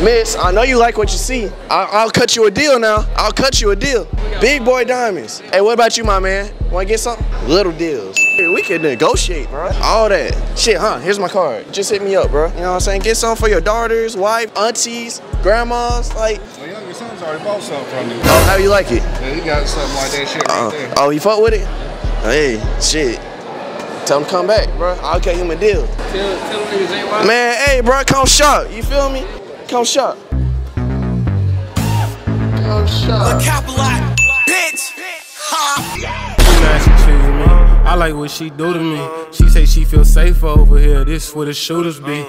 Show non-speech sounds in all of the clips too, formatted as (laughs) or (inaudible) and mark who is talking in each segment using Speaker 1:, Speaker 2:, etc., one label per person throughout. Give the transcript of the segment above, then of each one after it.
Speaker 1: Miss, I know you like what you see. I- I'll cut you a deal now. I'll cut you a deal. Big boy diamonds. Hey, what about you, my man? Want to get something? Little deals. We can negotiate, bro. All that. Shit, huh? Here's my card. Just hit me up, bro. You know what I'm saying? Get something for your daughters, wife, aunties, grandmas. Like,
Speaker 2: My younger son's already bought something from you.
Speaker 1: oh, how you like it?
Speaker 2: Yeah, he got something like that shit right
Speaker 1: Uh,
Speaker 2: there.
Speaker 1: oh, he fuck with it? Hey, shit. Tell him to come back, bro. I'll cut him a deal.
Speaker 3: Tell, tell him niggas ain't wild.
Speaker 1: Man, hey, bro, come shop. You feel me? Come shop. Come shop.
Speaker 4: nice and treat me. I like what she do to me. She say she feel safe over here. This where the shooters be.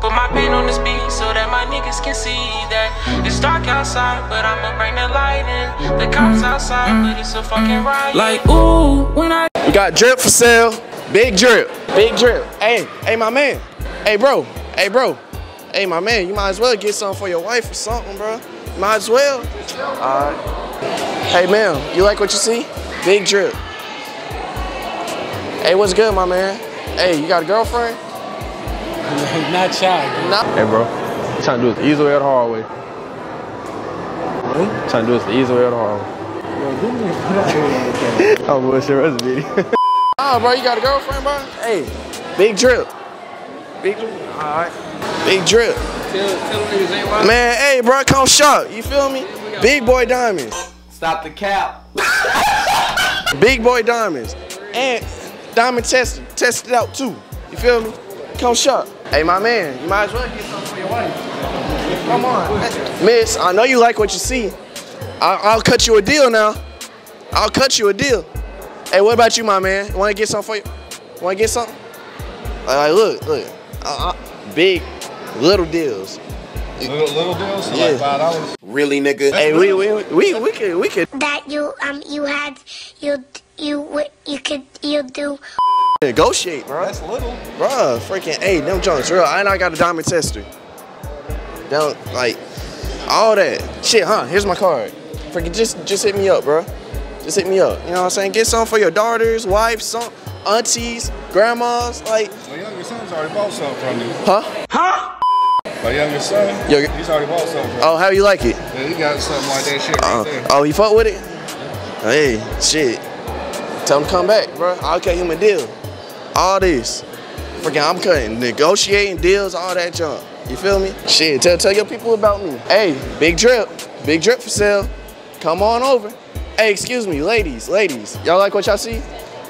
Speaker 5: Put my pen on the speed so that my niggas can see that it's dark outside, but I'ma bring the light in. The cops outside, but it's a fucking riot. Like, ooh, when I
Speaker 1: We got drip for sale. Big drip. Big drip. Hey, hey, my man. Hey, bro. Hey, bro. Hey, my man. You might as well get something for your wife or something, bro. Might as well. All right. Hey, ma'am. You like what you see? Big drip. Hey, what's good, my man? Hey, you got a girlfriend? (laughs)
Speaker 4: Not shy.
Speaker 1: No.
Speaker 6: Hey, bro. You trying to do this the easy way or the hard way? What? Trying to do this the easy way or the hard way? oh, bullshit recipe.
Speaker 1: Oh, bro, you got a girlfriend, bro? Hey, big drip. Big drip. All right. Big drip.
Speaker 3: Tell, tell niggas ain't wild.
Speaker 1: Man, hey, bro, come shop. You feel me? Big boy diamonds.
Speaker 3: Stop the cap. (laughs)
Speaker 1: Big boy diamonds. And diamond tested. Tested out too. You feel me? Come shop. Hey, my man, you might as well get something for your wife. Come on. Hey, Miss, I know you like what you see. I- I'll cut you a deal now. I'll cut you a deal. Hey, what about you, my man? Want to get something for you? Want to get something? Like, look, look. Uh, uh, big, little deals.
Speaker 2: Little, little deals, so
Speaker 1: Yeah.
Speaker 2: like five dollars.
Speaker 7: Really, nigga?
Speaker 1: Hey, we, we, we, we could, we could
Speaker 8: that you um you had you you w- you could you do
Speaker 1: negotiate, bro.
Speaker 2: That's little.
Speaker 1: bro. freaking, hey, them joints real. And I got a diamond tester. Don't like all that shit, huh? Here's my card. Freaking, just just hit me up, bro. Just hit me up. You know what I'm saying? Get something for your daughters, wife, some aunties, grandmas. Like,
Speaker 2: My younger son's already bought something from you.
Speaker 1: huh? Huh?
Speaker 2: My younger son,
Speaker 1: Yo-
Speaker 2: he's already bought something from
Speaker 1: Oh, how you like it?
Speaker 2: Yeah, he got something like that shit right
Speaker 1: Uh,
Speaker 2: there.
Speaker 1: oh, he fuck with it? Hey, shit. Tell him to come back, bro. I'll cut him a deal. All this. Freaking, I'm cutting, negotiating deals, all that junk. You feel me? Shit, tell, tell your people about me. Hey, big drip. Big drip for sale. Come on over. Hey, excuse me, ladies, ladies. Y'all like what y'all see?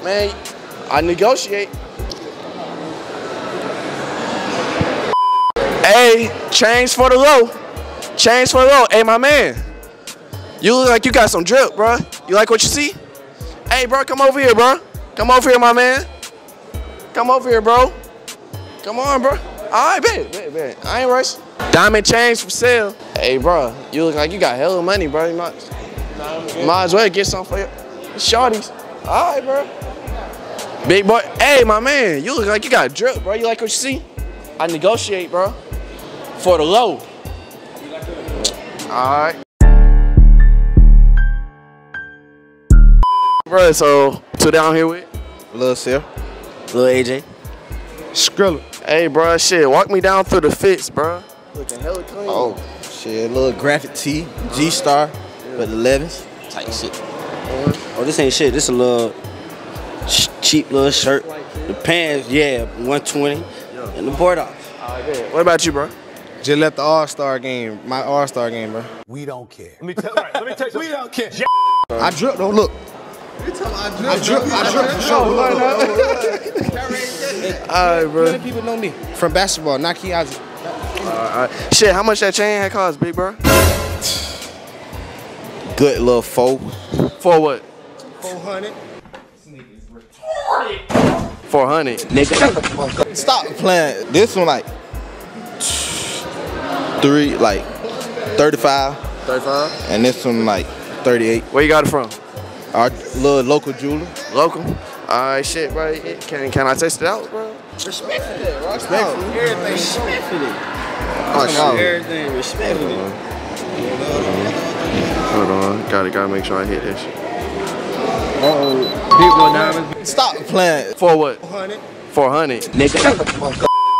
Speaker 1: Man, I negotiate. Hey, change for the low. Change for the low. Hey, my man. You look like you got some drip, bro. You like what you see? Hey, bro, come over here, bro. Come over here, my man. Come over here, bro. Come on, bro. All right, bet, bet, bet. I ain't rushing. Diamond chains for sale. Hey, bro, you look like you got hella money, bro. You might, might as well get some for your shorties. All right, bro. Big boy. Hey, my man, you look like you got drip, bro. You like what you see? I negotiate, bro. For the low. All right. Bro, so two down here with
Speaker 7: Lil Sir. Lil AJ.
Speaker 4: Skrilla.
Speaker 1: Hey, bro, shit, walk me down through the fits, bro. Looking hella clean.
Speaker 7: Oh, shit. Little graphic tee. G Star. With 11s. Tight shit. Oh, this ain't shit. This a little sh- cheap little shirt. The pants, yeah, 120. And the board off.
Speaker 1: What about you, bro?
Speaker 6: Just left the All Star game, my All Star game, bro.
Speaker 9: We don't care. (laughs) We don't care.
Speaker 6: I drip though. Look. I drip. I drip for sure. (laughs)
Speaker 1: All right, bro.
Speaker 6: Many people know me from basketball. Nike Ozzy.
Speaker 1: All right. Shit, how much that chain had cost, big bro?
Speaker 7: Good little four.
Speaker 1: For what?
Speaker 6: 400.
Speaker 1: 400.
Speaker 7: Stop playing. This one like three, like 35,
Speaker 1: 35.
Speaker 7: and this one like 38.
Speaker 1: Where you got it from?
Speaker 7: Our little local jeweler.
Speaker 1: Local. All right, shit, bro. Can can I test it out, bro?
Speaker 7: Respectfully.
Speaker 6: Everything.
Speaker 7: Respectfully.
Speaker 1: Oh, shit.
Speaker 7: Everything respectfully.
Speaker 1: Hold on. Gotta gotta make sure I hit this shit.
Speaker 3: Big boy diamonds.
Speaker 7: Stop playing.
Speaker 1: For what?
Speaker 6: 400.
Speaker 1: 400.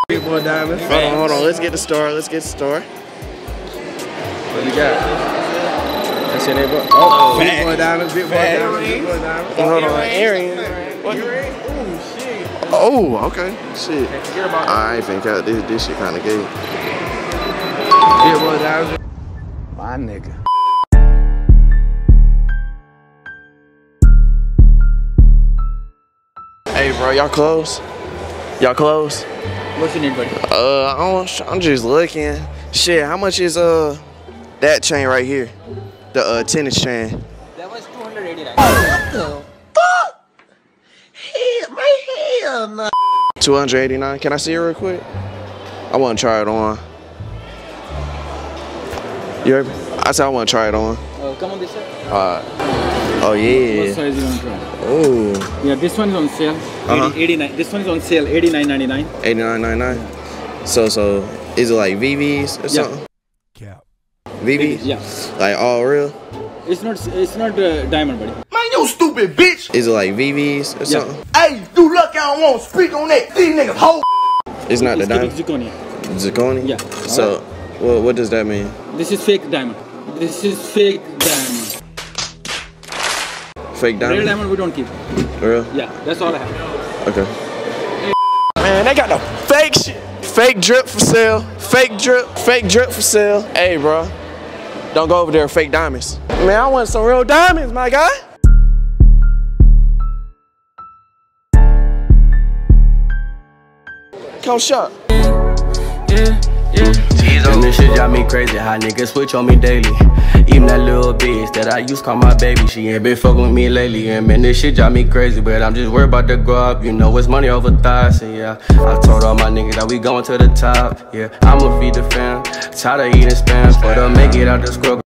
Speaker 3: Big boy
Speaker 6: boy diamonds.
Speaker 1: Hold on, hold on. Let's get the store. Let's get the store. What you got? That's it, bro. Oh,
Speaker 6: Big boy diamonds, big boy diamonds, big boy diamonds.
Speaker 1: hold on. Earrings. Oh, okay. Shit. I ain't think out this this shit kind of gay.
Speaker 6: Big boy diamonds.
Speaker 9: My nigga.
Speaker 1: Hey, bro, y'all close? Y'all close?
Speaker 3: Your name, buddy?
Speaker 1: Uh, I don't, I'm just looking. Shit, how much is uh that chain right here? The uh tennis chain.
Speaker 3: That was 289.
Speaker 8: Hell no.
Speaker 1: 289. Can I see it real quick? I want to try it on. You heard me? I said I want to try it on.
Speaker 3: Uh, come on this side.
Speaker 1: Uh, oh
Speaker 3: What
Speaker 1: yeah.
Speaker 3: size you want to try?
Speaker 1: Oh,
Speaker 3: Yeah, this one is on sale.
Speaker 1: Uh-huh.
Speaker 3: 80, 89. This one is on sale. 89.99.
Speaker 1: 89.99. So so is it like VVs or
Speaker 3: Yeah.
Speaker 1: something?
Speaker 9: Cap.
Speaker 1: VVs?
Speaker 3: Yeah.
Speaker 1: Like all real?
Speaker 3: It's not. It's not uh, diamond, buddy.
Speaker 6: Man, you stupid bitch.
Speaker 1: Is it like VVs or
Speaker 3: Yeah.
Speaker 1: something?
Speaker 6: Hey, you lucky I don't want to speak on that. These niggas hoe.
Speaker 1: It's not the diamond.
Speaker 3: zirconia.
Speaker 1: Zirconia?
Speaker 3: Yeah.
Speaker 1: So what what does that mean?
Speaker 3: This is fake diamond. This is fake diamond.
Speaker 1: Fake
Speaker 3: Real
Speaker 1: diamond?
Speaker 3: diamond we don't keep.
Speaker 1: Real?
Speaker 3: Yeah, that's all I have.
Speaker 1: Okay. Man, they got the fake shit. Fake drip for sale. Fake drip. Fake drip for sale. Hey, bro. Don't go over there with fake diamonds. Man, I want some real diamonds, my guy. Come shop.
Speaker 10: And this shit drive me crazy, how niggas switch on me daily. Even that little bitch that I used to call my baby, she ain't been fucking with me lately. And man, this shit drive me crazy, but I'm just worried about the grow up. You know, it's money over thighs, and yeah. I told all my niggas that we going to the top, yeah. I'ma feed the fam, tired of eating spam, but I'll make it out the scrub.